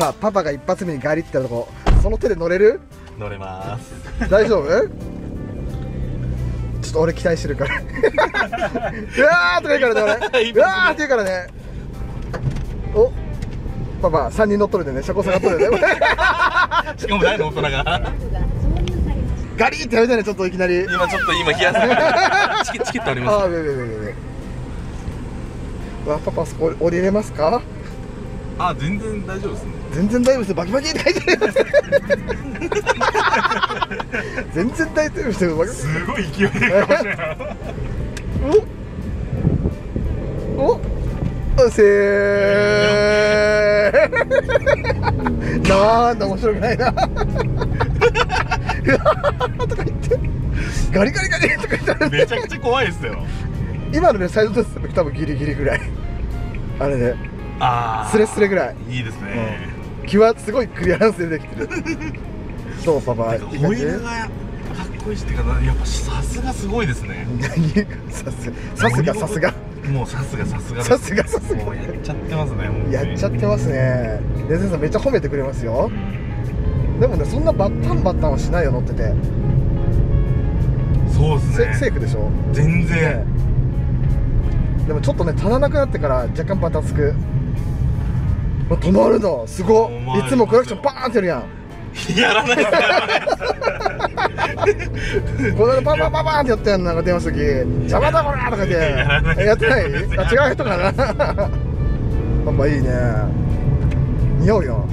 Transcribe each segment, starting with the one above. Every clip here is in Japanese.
さあパパが一発目にガリってやるとこその手で乗れる？乗れます。大丈夫？ちょっと俺期待してるから。うわーとか言うからね俺。うわーって言うからね。おパパ3人乗っとるでね車高下がっとるでね。しかも誰の大人がガリってやめてねちょっといきなり。今ちょっと今冷やすチケチケットありあまあ、上上上上上。わ、パパ、そこ降りれますか？すあ全然大丈夫ですね全然大丈夫です。バキバキって書いてあります。全然大丈夫ですよ。バキすごい勢いでかもしれないお。お。おせー。なんだ面白くないな。とか言って。ガリガリガリとか言って。めちゃくちゃ怖いですよ今のね、サイドテスト多分ギリギリぐらい。あれね、あスレスレぐらい。いいですね、気はすごいクリアランスでできてる。どうパパいホイじールがかっこいいしってかやっぱさすがすごいですね。何さすさすがさすが。もうさすがさすがさすがさすが。もうやっちゃってますねやっちゃってますね。で先生めっちゃ褒めてくれますよ。でもねそんなバッタンバッタンはしないよ乗ってて、そうですセねセーフでしょ？全然、ね。でもちょっとね足らなくなってから若干バタつく。あ止まるのすごいつもクラクションバーンってやるやん。やらない。ですねこの間パンパンパンパンってやったやん。なんか電話する時。邪魔だこらとか言って。やってない？あ違う人かな？パパいいね。似合うよ。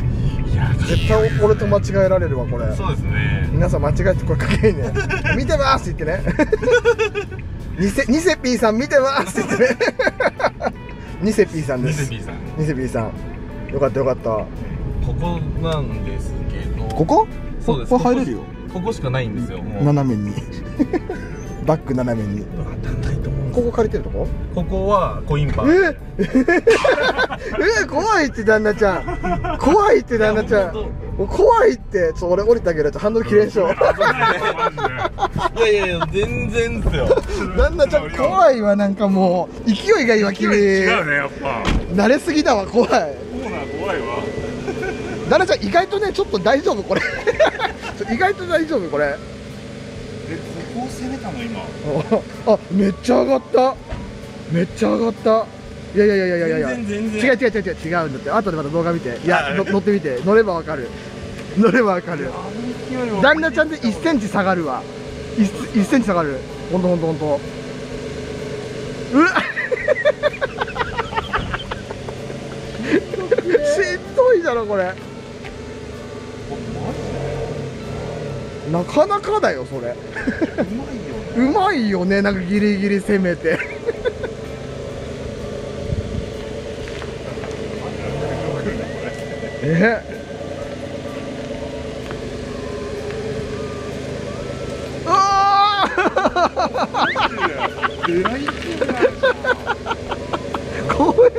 いや絶対俺と間違えられるわこれ。そうですね。皆さん間違えてこれかけいいね見てますって言ってね。ニセニセピーさん見てますって言ってね。ニセピーさんです。ニセピーさん。ニセピーさんよかったよかった。ここなんですけど。ここ？そうです。ここ入れるよ。ここしかないんですよ斜めに。バック斜めに。当たんないと思う。ここ借りてるとこ？ここはコインパーえ？え？怖いって旦那ちゃん。怖いって旦那ちゃん。怖いって。ちょ俺降りてあげるとハンドル切れんしょ。マジでい。やいやいや全然ですよ。旦那ちゃん怖いわなんかもう。勢いがいいわ君違うねやっぱ。慣れすぎだわ怖い旦那ちゃん意外とねちょっと大丈夫これ。意外と大丈夫これ。えここを攻めたの今。あめっちゃ上がった。めっちゃ上がった。いやいやいやいやいやいや。全然違う違う違う違う違うんだって。後でまた動画見て。いやの乗ってみて。乗ればわかる。乗ればわかる。旦那ちゃんで1センチ下がるわ。1, 1センチ下がる。ほんとほんとほんと。うわ。しんどいだろこれなかなかだよそれ。うまいよね。うまいよねなんかギリギリ攻めて。え？あえらい勢いだー！怖え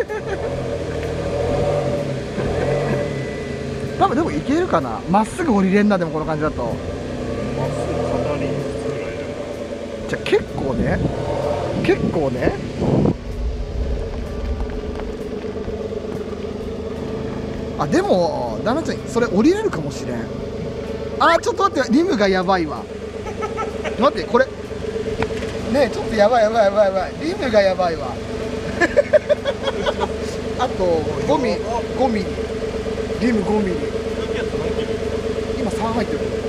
多分でもいけるかなまっすぐ降りれんなでもこの感じだとまっすぐ片輪ずつぐらいだじゃあ結構ね結構ねあでも旦那ちゃんそれ降りれるかもしれん。あちょっと待ってリムがやばいわ。待ってこれねえちょっとやばいやばいやばいやばい。リムがやばいわ。あと5ミリ5ミリリム5ミリ今3入ってる。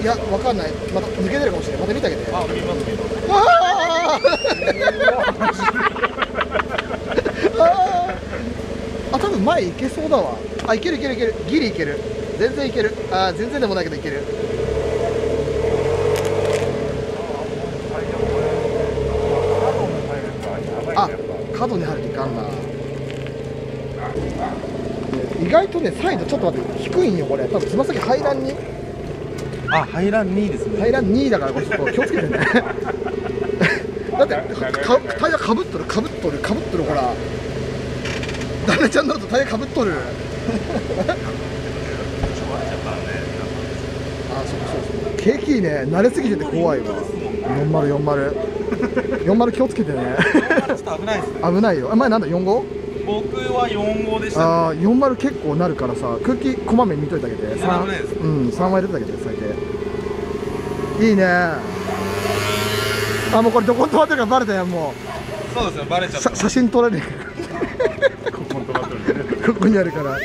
いやわかんない。また抜けてるかもしれないまた見てあげて。あ見ます見まああー。あ多分前行けそうだわ。あいけるいけるいける。ギリいける。全然いける。あー全然でもないけどいける。あ角に入るといかんな意外とねサイドちょっと待って。低いんよこれ。多分つま先入らんにあ入らん2ですね。平ら2位だからこれちょっと気をつけてね。だってかタイヤかぶっとるかぶっとるかぶっとるほら。旦那ちゃん乗るとタイヤかぶっとるあそうそうそうケーキね慣れすぎてて怖いわ。4040 40気をつけてね。ちょっと危ないです危ないよ。あ前なんだ 45? 僕は4号でしたああ40結構なるからさ空気こまめに見といてあげて。いやなんもないですうん3枚入れてあげて最低いいね。あもうこれどこに止まってるかバレたよもそうですねバレちゃった。写真撮られる。ここにあるから。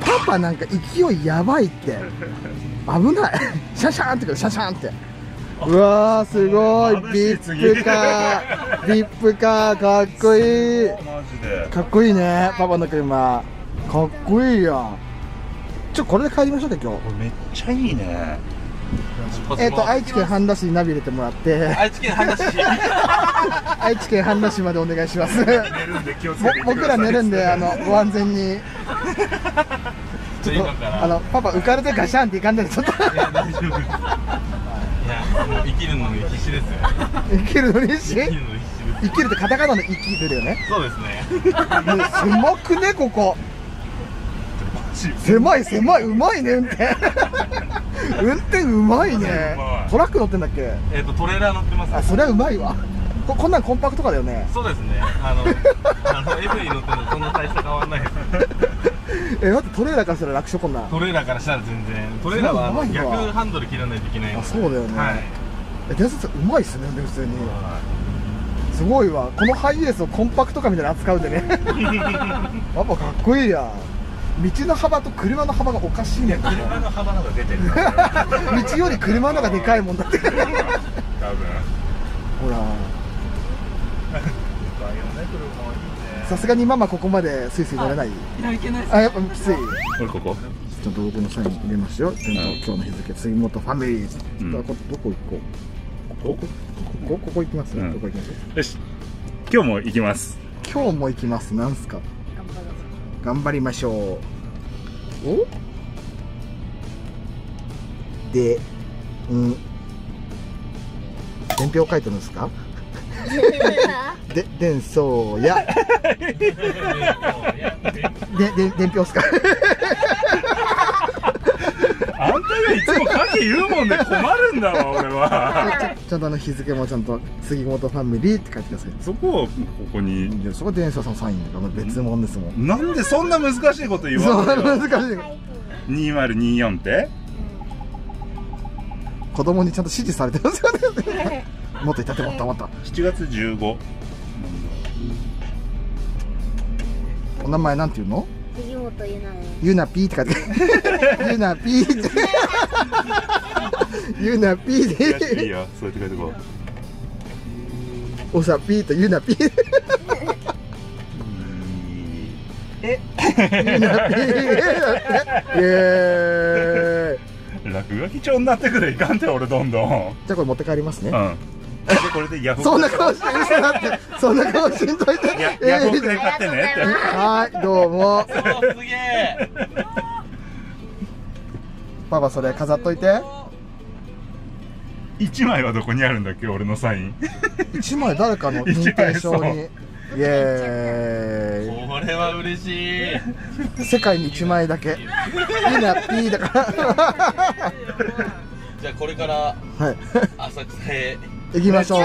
パパなんか勢いやばいって。危ない。シャシャーンってくる。シャシャーンって。うわーすごい。ビップカービップカーかっこいい。マジで。かっこいいねパパの車。かっこいいやんちょこれで帰りましょうか今日。めっちゃいいね。えっ、と愛知県半田市にナビ入れてもらって。愛知県話 愛知県半田市までお願いします。僕ら寝るんであの ご安全に。ちょっとあのパパ浮かれてガシャンっていかんでちょっと。いや大丈夫。いやもう生きるのに必死ですよ。生きるのにし生きるのに必死です。生きるってカタカナの生きるだよね。そうですね。もう狭くねここ狭い狭いうまいね運転 運転うまいね。トラック乗ってんだっけ？えっとトレーラー乗ってますあそれはうまいわ。ここんなんコンパクトかだよね。そうですね。あの あのエブリィ乗ってるのそんな大した変わんないです。え待ってトレーラーからしたら楽勝こんなん。トレーラーからしたら全然。トレーラーは逆ハンドル切らないといけないのあでそうだよね、はい。え伝説さんうまいっすねで普通に。すごいわ。このハイエースをコンパクトカーみたいに扱うんでね。やっぱかっこいいや道の幅と車の幅がおかしいねん。な車の幅のが出てる。道より車の方がでかいもんだって。ほ多分。ら。バイオネ車もいいね。さすがにママここまでスイスイ乗れない。い。やいけないあやっぱきつい俺ここ？ちょっと道具のサイン入れますよ、今日の日付杉本ファミリーズ、うん。どこどこ行こう？ここ？ここここ行きます、うん。どこ行きます？よし。今日も行きます。今日も行きます。なんすか？頑張りましょう。お？でうん。伝票書いてるんですか？で伝送や でで伝票っすかあんたがいつも書き言うもんで困るんだわ俺は。ちゃんとあの日付もちゃんと杉本ファミリーって書いてください。そこをここに。でそこ伝送さんのサインだから別物ですもん。なんでそんな難しいこと言わない難しい。2024って？子供にちゃんと指示されてますよね。もっといたってもっともっと。7月15お名前なんていうの？杉本ゆなねゆなぴーって書いて。ゆなぴーって。ゆなぴーいやいいそうやって書いてこおさぴーとゆなぴー。うゆなぴー。イエーイ。落書き帳になってくれいかんて俺どんどん。うんじゃあこれ持って帰りますね、でこれでヤフオクそんな顔して嘘だってそんな顔しんといて。ヤフオクでー買ってね。ってはいどうも。そうすげえ。パパそれ飾っといて。1枚はどこにあるんだっけ俺のサイン。一枚誰かの 認定証に。イエーイ。これは嬉しい。世界に1枚だけ。ゆなぴーだから。じゃあこれからはい。浅草へ行きましょう。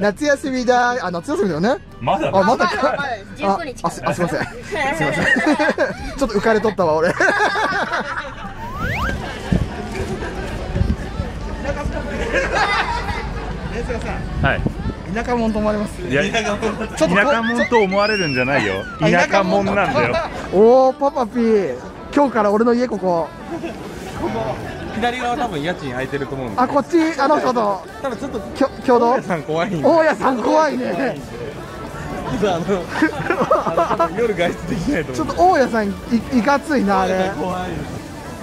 夏休みだあ、夏休みだよね。まだあ、まだか。まだまだ19日あ、あすあすいません。すいません。ちょっと浮かれとったわ、俺。はい田舎者と思われます？田舎者と思われるんじゃないよ田舎者なんだよおー、パパピー。今日から俺の家ここ。左側多分家賃空いてると思うんで。あ、こっち、あの人と。多分ちょっときょ共同？さん怖いんで。大家さん怖いね。あのあの夜外出できないとちょ思っと大家さんいいかついな、あれ。怖い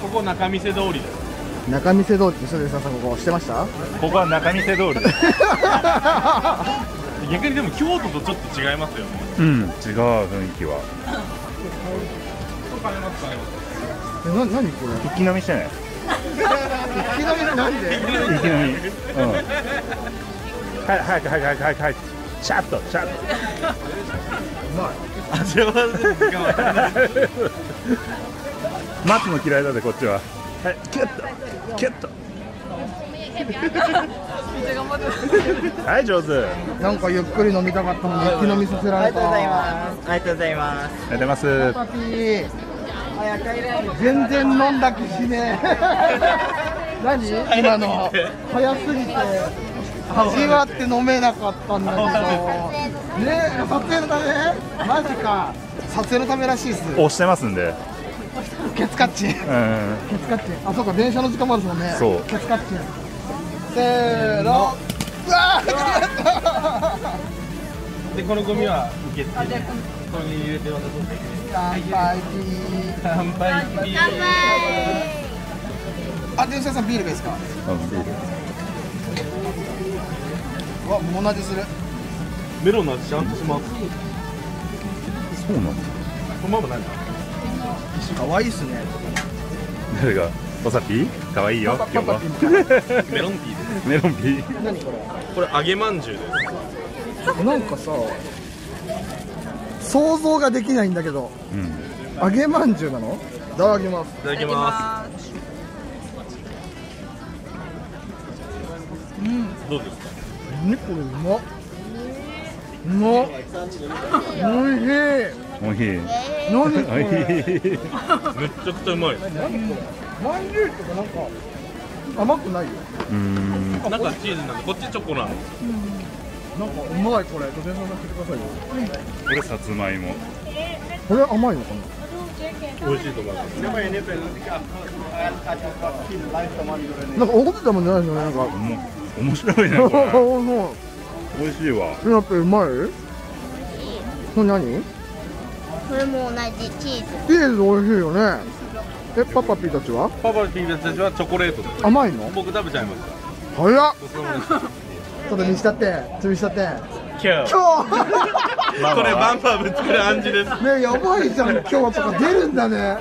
ここ仲見世通りです中見世通りってさんここしてました？ここは仲見世通り逆にでも京都とちょっと違いますよね。うん。違う雰囲気は。え、な、なにこれ？一気飲みしてねいきなりなんで？一気飲みうん。はい早く早く早く早く早くシャッとシャッと味わわずに時間はい待つの嫌いだぜこっちは。はいキュッとキュッと。はい上手。なんかゆっくり飲みたかったのに一気飲みさせられた。すありがとうございます。ありがとうございます。パピー全然飲んだ気しねえ。何？今の。早すぎて。味わって飲めなかったんだけど。ね撮影のため？マジか。撮影のためらしいっす。押してますんで。ケツカッチ。うん。ツカッチ。ンあそうか電車の時間もあるもんね。そう。ケツカッチ。ンせーの。うわー でこのゴミは受け付けてここに入れて渡す乾杯。ピー乾杯。乾杯。あ電車さんビールがいいですか？うわ桃の味するメロンの味ちゃんとします。そうなのそのままない可愛いっすね。誰が？おさぴかわいいよ今日は。メロンティー。でメロンピー。何これすこれ揚げまんじゅうです。なんかさ想像ができないんだけど。うん。揚げまんじゅうなの？いただきます。いただきます。どうですか？何これ？うまっ。うまっ。おいしい。おいしい。何これ？いめっちゃくちゃうまい。何これ？まんじゅうとかなんか甘くないよ。うん。中チーズなんでこっちチョコなん。でなんかうまいこれ土手さんさせてくださいよ。これさつまいもこれ甘いのかな。美味しいと思いますなんか。思ってたもんじゃな。いのねなんか面白いねこれも美味しいわ。うやっぱうまいこれ何これも同じチーズ。チーズ美味しいよね。えパパピーたちは？パパティーたちはチョコレートです。甘いの？僕食べちゃいました早っ。ごちょっと見したってちょっと見したって。今日。今 これバンパーぶつける暗示です。日ねやばいじゃん。今日とか出るんだね。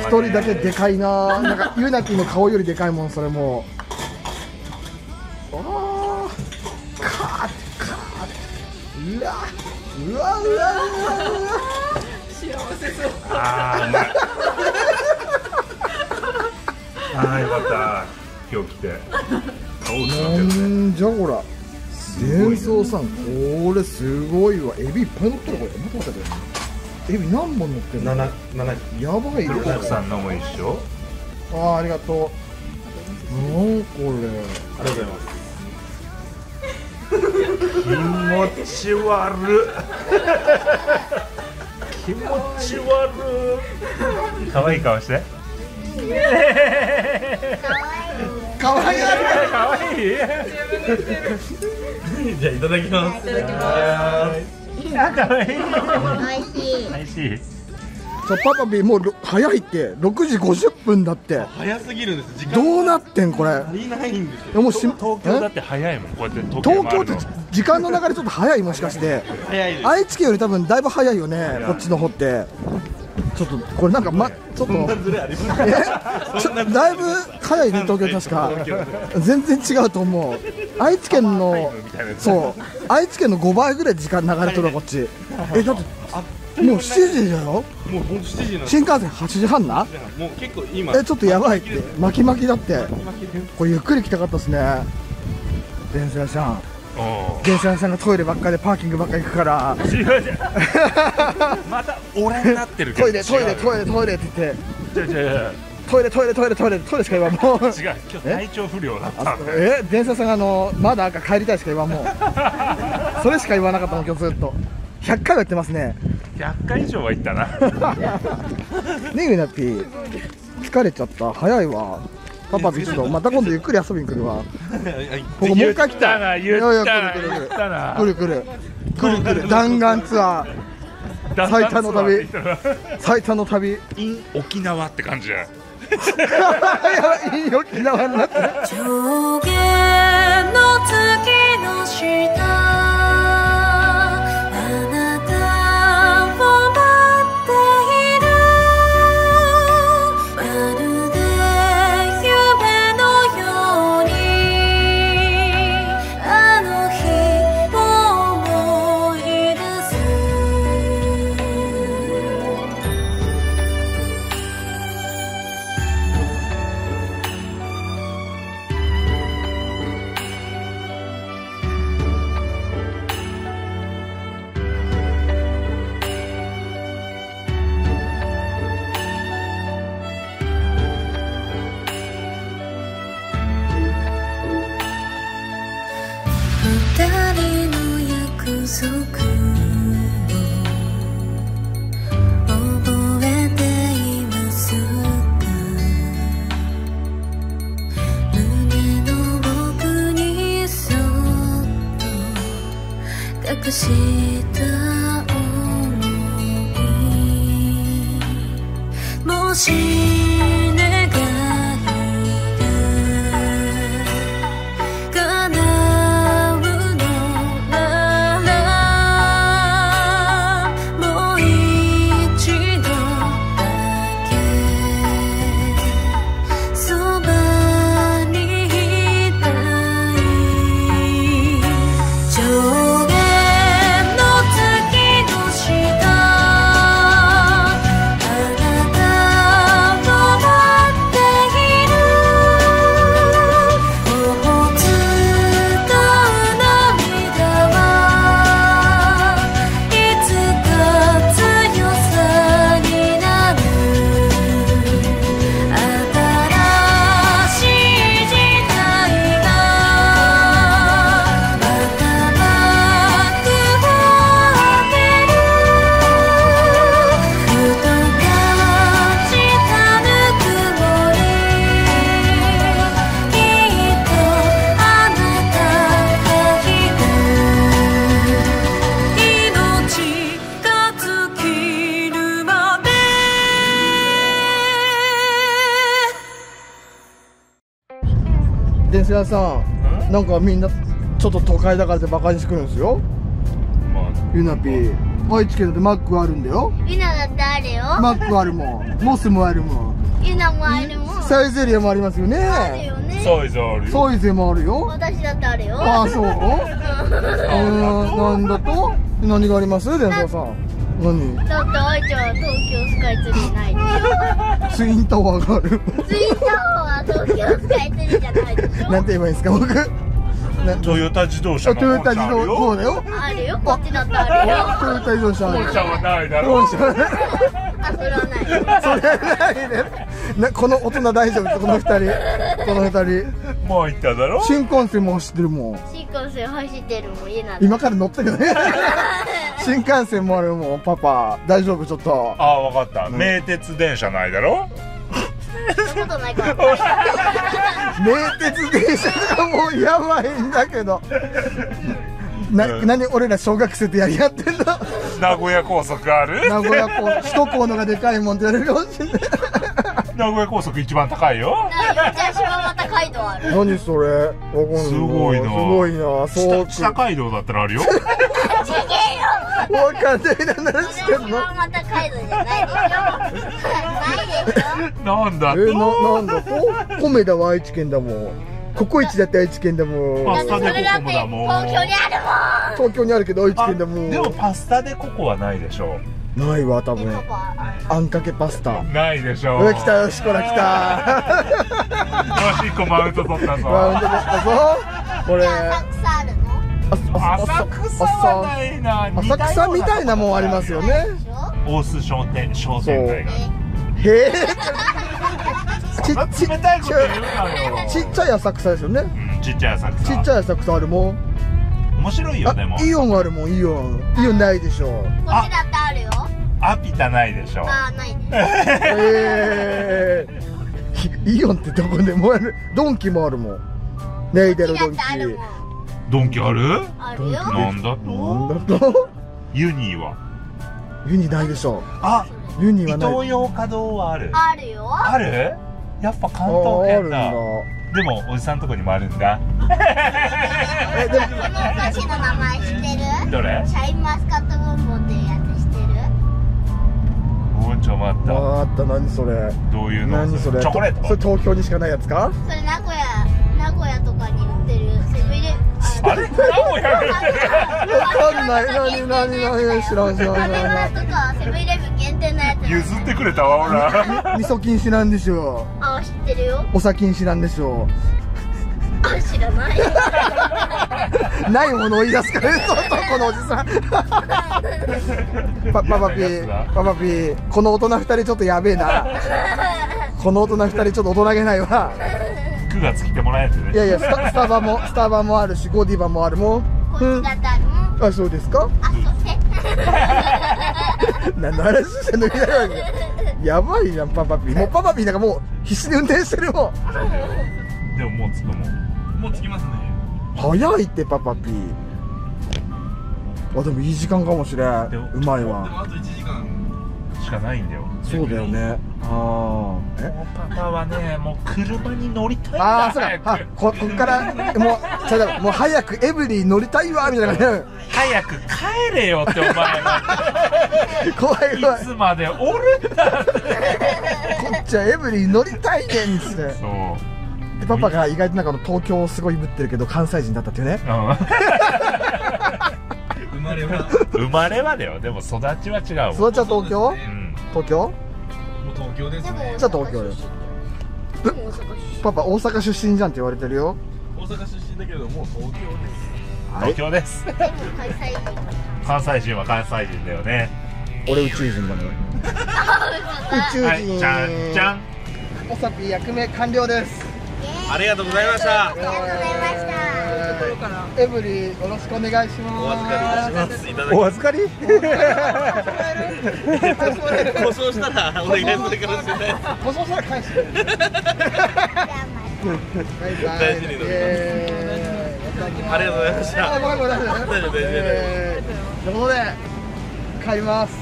一人だけでかいな。なんかユナキの顔よりでかいもんそれも。ううわうわうわうわうわ。あーうあーよかった今日来て。顔つななってるねんじゃこら伝送さんこれすごいわ。エビいっぱい乗ってるこれ待ってエビ何本乗ってるの？七七。やばいよ。奥さんのも一緒。あーありがとう。なんこれ。ありがとうございます。気持ち悪気持ち悪可愛い顔してかわい。い可愛い。じゃあいただきます。いただきます。あ可愛い。美味しい。美味しい。そうパパビーもうろ早いって。6時50分だって。早すぎるんです。時間どうなってんこれ？足りないんですよ。でもし東京だえって早いもん。こうやって東京東京って時間の流れちょっと早いもしかして。早いです。愛知県より多分だいぶ早いよねこっちの方ってちょっとこれなんかまちょっとちょだいぶ早いね東京確か。全然違うと思う。愛知県のそう。愛知県の5倍ぐらい時間流れとるわこっち。えだってもう7時だよ。もうほんと7時新幹線8時半な？もう結構今えちょっとやばいって。巻き巻きだって。これゆっくり来たかったですね。電車屋さん。お電車屋さんがトイレばっかりでパーキングばっかり行くから。ー違う違う。また俺になってるけど。トイレトイレトイレトイレって言って。違う違う。違うトイレトイレトイレトイレトイレしか言わんもう。違う。今日体調不良だったえ？電車さんがあのまだ赤帰りたいしか言わんもう。それしか言わなかったもん今日ずっと。100回はやってますね。100回以上は行ったな。ねゆなぴー。疲れちゃった。早いわパパピちょっとまた今度ゆっくり遊びに来るわ。ここもう一回来たな言ったな来る来る来る。来る来る。来る来る。弾丸ツアー。最多の旅。最多の旅。い in 沖縄って感じだよや いいよ沖縄になって上下の月の下 suka 屋さん？なんかみんなちょっと都会だからってバカにしてくるんですよ。まあゆなぴー。愛知県だってマックあるんだよ。ゆなだってあるよ。マックあるもん。モスもあるもん。ゆなもあるもん。サイゼリアもありますよあるねよね。サイズあるよ。サイゼもあるよ。私だってあるよ。ああそう？うなんだと？何があります？電車屋さん何だって愛ちゃんは東京スカイツリーないでしツインタワーがある。ょツインタワーは東京スカイツリーじゃないでしょ。なんて言えばいいんですか僕？なトヨタ自動車のトヨタ自動そうだよ。あるよ。こっちだってあるよ。トヨタ自動車。ある本社はないだろ。本社はね。あそれはないそれはないね。なこの大人大丈夫？この二人。この二人。もう言っただろ。新幹線も走ってるもん。新幹線走ってるもん家なんだ今から乗ってるね新幹線もあるもんパパ大丈夫ちょっと。ああ分かった。名鉄電車ないだろ？そんなことないから。名鉄電車がもうやばいんだけど。な、うん。何俺ら小学生でやり合ってんの？名古屋高速ある？名古屋港首都高のがでかいもんって言われるかもしれない。名古屋高速一番高いよ。なよっちゃん柴又街道ある。何それ？わかんない。すごいな。すごいな。そう。下下街道だったらあるよわかんないな何してんの？柴又街道じゃないでしょないでしょなんだえなんだと？米田は愛知県だもん。ココイチだって愛知県だもん。パスタでココもだもん。東京にあるもん。東京にあるけど愛知県だもん。でもパスタでココはないでしょ。ないわ多分。あんかけパスタ。ないでしょ。うわ来たよしこら来た。よしマウント取ったぞ。マウント取ったぞ。これ。浅草あるのあ浅草はないな。浅草みたいなもんありますよね。大須商店商店街が。えへえ。ち そんな冷たいこと言うなよ。ちっちゃい浅草ですよね。うんちっちゃい浅草。ちっちゃい浅草あるもん。面白いよでもあイオンあるもんイオン。イオンないでしょこっちだってあるよ。アピタないでしょあーないね。え。ー、イオンってどこでもある。ドンキもあるもん。ねえだろこっちだドンキドンキある？あるよ。なんだ？なとんだと？ユニーは？ユニないでしょあユニイはない。トーヨーカドーはある。あるよ。ある？やっぱ関東ああるんだ。圏だでもおじさんとこにもあるんだ。えでもこのお菓子の名前知ってる？どれ？シャインマスカットボンボンっていうやつ知ってる？おちょ待った。ああった何それ？どういうの？何それ？チョコレート？それ東京にしかないやつか？それ名古屋名古屋とかに売ってるセブンイレあれ？名古屋わかんない。何何何知らん知らん知らんマとかセブンイレブン限定のやつ譲ってくれたわほら。味噌禁止なんでしょあ知ってるよ。お酒禁止なんでしょあ知らない。ないものを言い出すからそうそうこのおじさん。パパパピーパパピーこの大人二人ちょっとやべえな。この大人二人ちょっと大人げないわ9月来てもらえてねいやいやスタスタバもスタバもあるしゴディバもあるもん。こっちだってあるも。んあそう。ですかあそして何の話してんのやばいじゃんパパピー。もうパパピーなんかもう必死に運転してるもん。でももう着くもん。もう着きますね。早いってパパピー。あでもいい時間かもしれん。うまいでわもあと1時間しかないんだよ。そうだよねああえ？もうパパはねもう車に乗りたいんだ。ああそうか。あここっからもうそれだもう早くエブリィ乗りたいわみたいな。感早く帰れよってお前 怖い怖い。いつまでおるんだって。こっちはエブリィ乗りたいねんっつってそう。でパパが意外となんか東京をすごいぶってるけど関西人だったっていうね。生まれは。うん生まれはだよ。でも育ちは違うもん。育ちは東京？うん。東京？東京ですね。じゃあ東京よ。でも大阪出身パパ大阪出身じゃんって言われてるよ。大阪出身だけどもう東京です。東京です。関西人。関西人は関西人だよね。俺宇宙人だね。宇宙人。はいじゃんじゃん。おさぴ役目完了です。ありがとうございました。ありがとうございましたエブリィよろしくお願いします。お預かりいたします。いただきおます預かり。故障したらお願いするかもしれない保証したら返して。大事に飲みます。えーありがとうございました。大丈夫大丈夫。ということで帰ります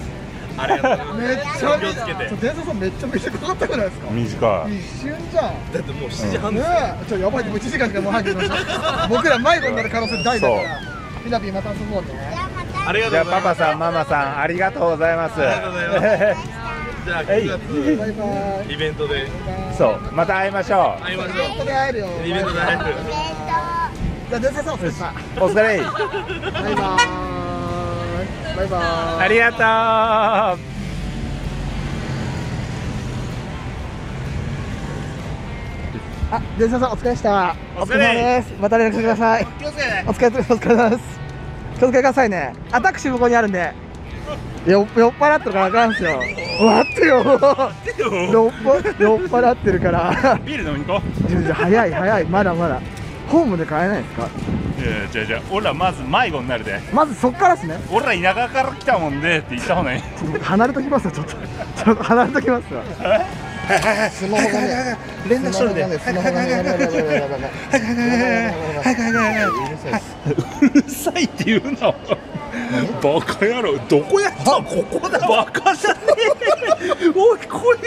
ありがとうございますめっちゃ気をつけてちょ電車さんめっちゃ短かったじゃないですか。短い。一瞬じゃん。だってもう7時半ねですよえ。ちょやばいもう1時間しかもう入ってきました。僕ら迷子になる可能性大だから。ピナピーまた遊ぼうね。ありがじゃあとうございますパパさんママさんありがとうございます。ありがとうございます。じゃあ9バイバイ。月イベントで。そう。また会いましょ会いましょイベントで会えるよう。イベントで会える。じゃあ電車さんお疲れお疲れ。バイバーイバイバーイありがとうあ、電車さんお疲れでした。お疲れ様です。また連絡してください。気をつけてお疲れお疲れ様です。気をつけてくださいね。あ、タクシー向こうにあるんで。よ酔っ払ってるからあかんすよ。待ってよ。酔っ払酔っ払ってるから。ビール飲みに行こいやいや早い早いまだまだ。ホームで買えないですか？じゃあじゃあ俺らまず迷子になるでまずそっからですね。俺ら田舎から来たもんでって言った方がいい離れときますよちょっと。ちょっと離れときますよ。スマホがね。連絡しとるで。スマホがうるさいうるさいって言うなバカ野郎どこやったここだバカじゃねえおいこい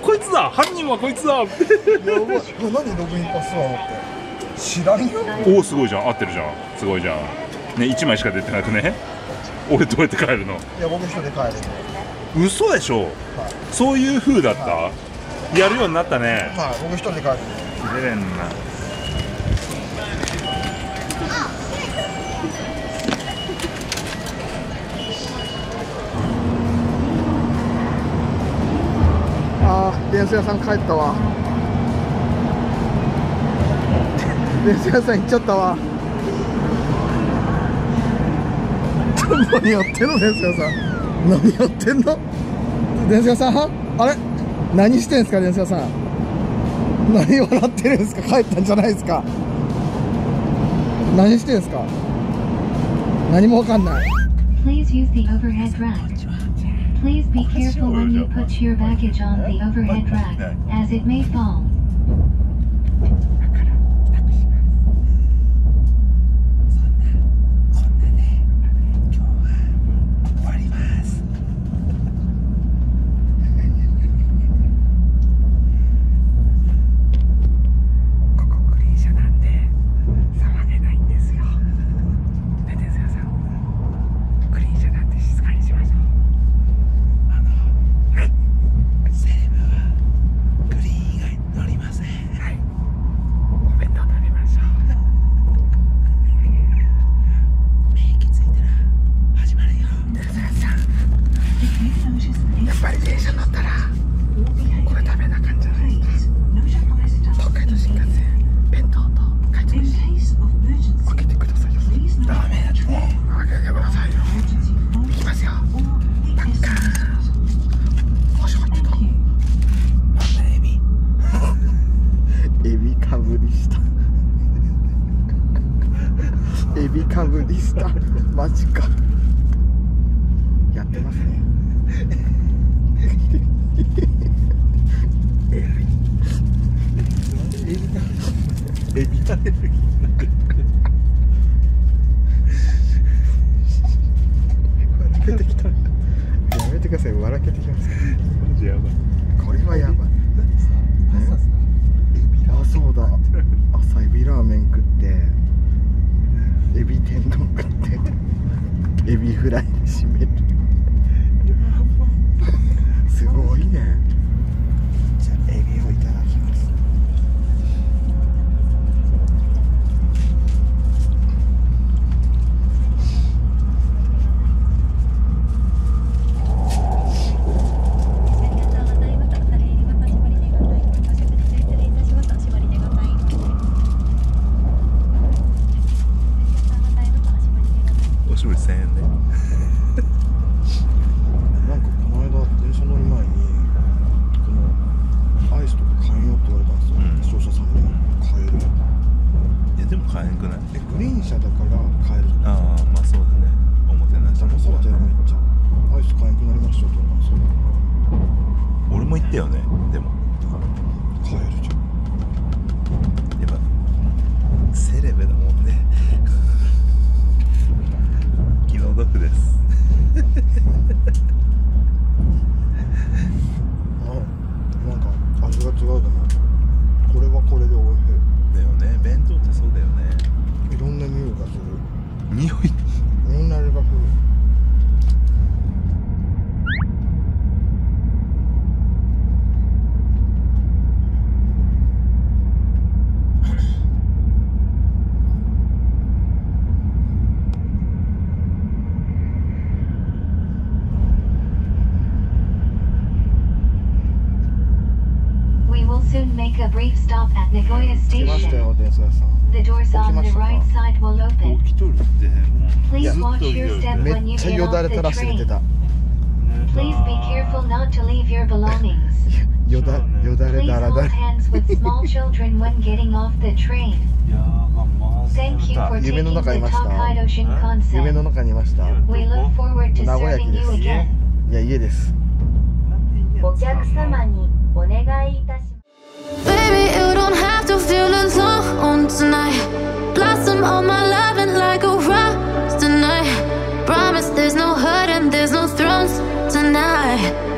こいつだ犯人はこいつだやばい。これ何ログインパスワードって。知らんよ。おおすごいじゃん。合ってるじゃん。すごいじゃん。ね1枚しか出てなくね？俺どうやって帰るの？いや僕一人で帰る。嘘でしょ？そういう風だった？やるようになったね。はい、僕一人で帰る。出れんな。ああ、電車屋さん帰ったわ。電車屋さん行っちゃったわ。何やってんの電車屋さん。何やってんの電車屋さんあれ何してんすか電車屋さん。何笑ってるんですか帰ったんじゃないですか何してんすか何もわかんない。Please use the overhead rack. Please be careful when you put your baggage on the overhead rack, as it may fall. 1000円で。なんかこの間電車乗る前にこのアイスとか買えよって言われたんですよ、うん。視聴者さんに。買える。いやでも買えんくない？えグリーン車だから買える。ああまあそうだね。おもてなし騙されたよめっちゃアイス買えなくなりましたって言われたんですよ俺も言ったよね。でも。買えるじゃん。やっぱセレブだもんねのドです。あなんか味が違うでも。これはこれで美味しい。だよね。弁当ってそうだよね。いろんな匂いがする。匂い stop at Nagoya Station. The doors on the right side will 起 open. Please watch your step め when っ you get off the train. た Please be careful not to leave your belongings. Please hold れ hands with small children when getting off the train. Thank you for 夢の taking 中 the いました Tokaido 夢の Shinkansen. 中にいました We look forward to 名古屋駅 serving で you す again. いや家ですお客様にお願いいたします there's no hurt and there's no thrones tonight.